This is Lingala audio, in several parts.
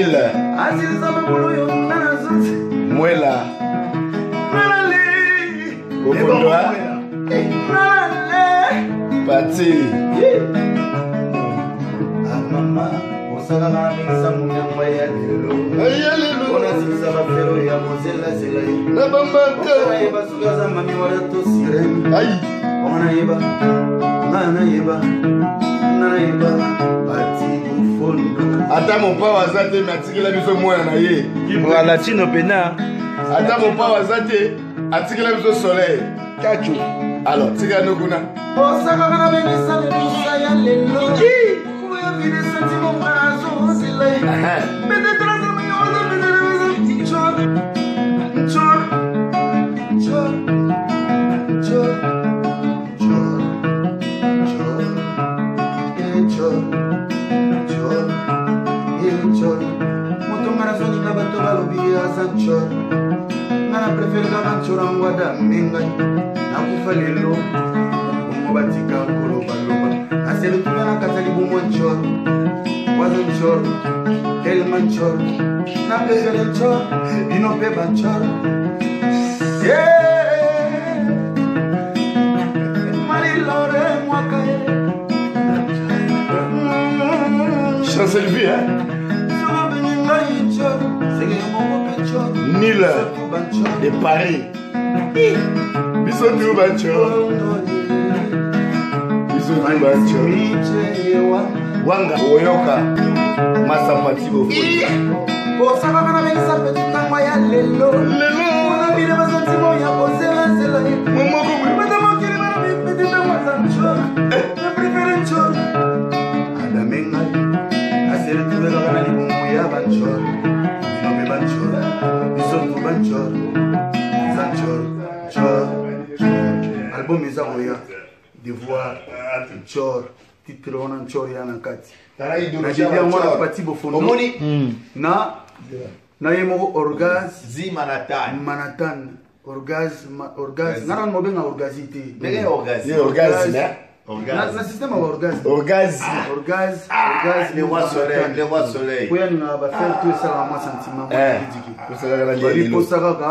Emile Mwela Kofondoa ah. Pati eh, ah, Mama osalaka na mingisa monyamba ya leloonasikisa bafero ya mozelasela nabambataayeba sukaza mami wala to sirene onganayeba nganayeba nganayeba pati ata mopawa aza te me atikela biso mwana na ye alatino pena ata mopawa aza te atikela biso soleil kacu alors tikela no kuna osakaka na bengisa lelusa ya lelo Sure. ye ncor moto nga nasoninga bato balobi ye aza ncor nga na prefereka bancor angwada mengai nakufa lelo bongo batika kolobaloba aselutula na kata libumo ncor waza ncor telma ncor na pefere ncor bino mpe bancor marilore mwaka ye chancelier hein nil de paris biso tu baco biso tu baco wanga oyoka masapati bofuta osakaka na belisa peti ntango ya lelo mpona bino basantimo ya kozelasela bata mokili bana bipeti ntango aza ncona eprefere ncona adamengai aseretubelaka na libumu ya bancona album eza koya devoir jor titre wana jor ya na kati najeli yango wana pati bofondo hmm. na na ye moko orgasme manatan orgasme nga nani mobenga orgasi te na système ya orgasmeorgasmeorgasmeoya ningaa bafaire tout esalaka mwa sentiment mwa didiki baliposa kaka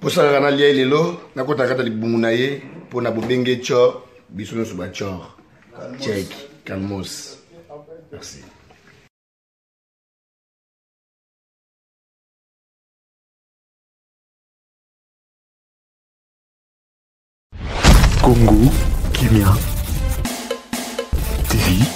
posalaka na lia ye lelo nakɔtaka kata libungu na ye mpo na bobenge cor biso nyonso bacor cek calmos merci Congo, Kimia, TV,